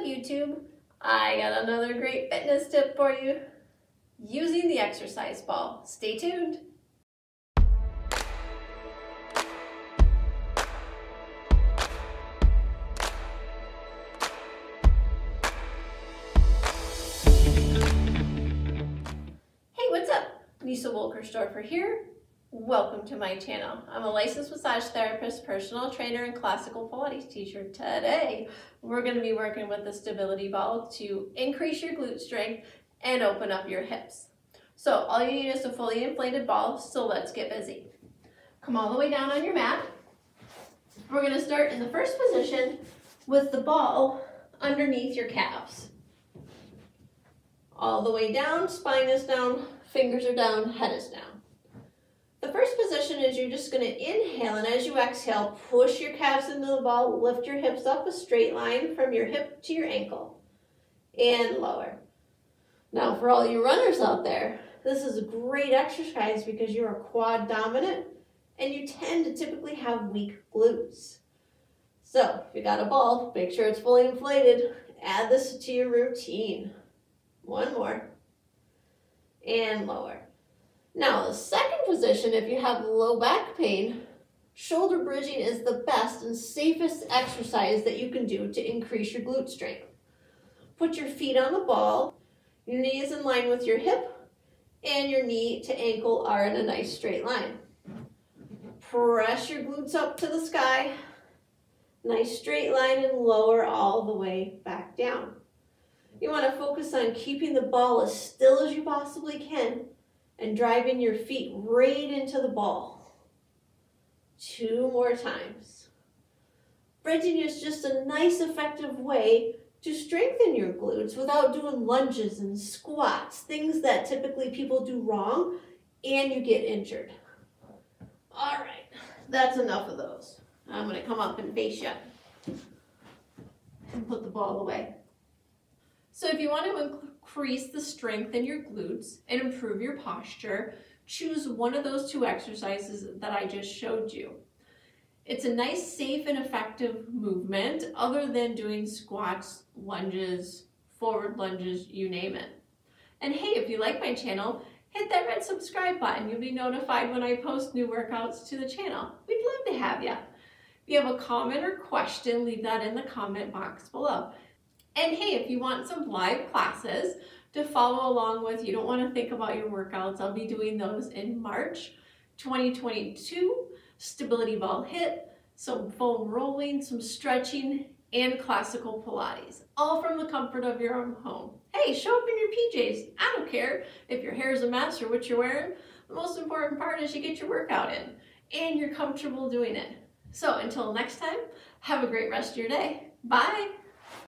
up YouTube? I got another great fitness tip for you. Using the exercise ball. Stay tuned. Hey, what's up? Lisa Wolkerstorfer here. Welcome to my channel. I'm a licensed massage therapist, personal trainer, and classical Pilates teacher. Today, we're going to be working with the stability ball to increase your glute strength and open up your hips. So all you need is a fully inflated ball, so let's get busy. Come all the way down on your mat. We're going to start in the first position with the ball underneath your calves. All the way down, spine is down, fingers are down, head is down. The first position is you're just going to inhale, and as you exhale, push your calves into the ball, lift your hips up a straight line from your hip to your ankle, and lower. Now, for all you runners out there, this is a great exercise because you're a quad dominant and you tend to typically have weak glutes. So, if you got a ball, make sure it's fully inflated. Add this to your routine. One more. And lower. Now, the second position, if you have low back pain, shoulder bridging is the best and safest exercise that you can do to increase your glute strength. Put your feet on the ball, your knee is in line with your hip, and your knee to ankle are in a nice straight line. Press your glutes up to the sky, nice straight line, and lower all the way back down. You want to focus on keeping the ball as still as you possibly can and driving your feet right into the ball. Two more times. Bridging is just a nice effective way to strengthen your glutes without doing lunges and squats, things that typically people do wrong and you get injured. All right, that's enough of those. I'm gonna come up and face you and put the ball away. So if you want to increase the strength in your glutes and improve your posture, choose one of those two exercises that I just showed you. It's a nice, safe, and effective movement other than doing squats, lunges, forward lunges, you name it. And hey, if you like my channel, hit that red subscribe button. You'll be notified when I post new workouts to the channel. We'd love to have you. If you have a comment or question, leave that in the comment box below. And hey, if you want some live classes to follow along with, you don't want to think about your workouts, I'll be doing those in March 2022. Stability ball HIIT, some foam rolling, some stretching, and classical Pilates, all from the comfort of your own home. Hey, show up in your PJs. I don't care if your hair is a mess or what you're wearing. The most important part is you get your workout in and you're comfortable doing it. So until next time, have a great rest of your day. Bye.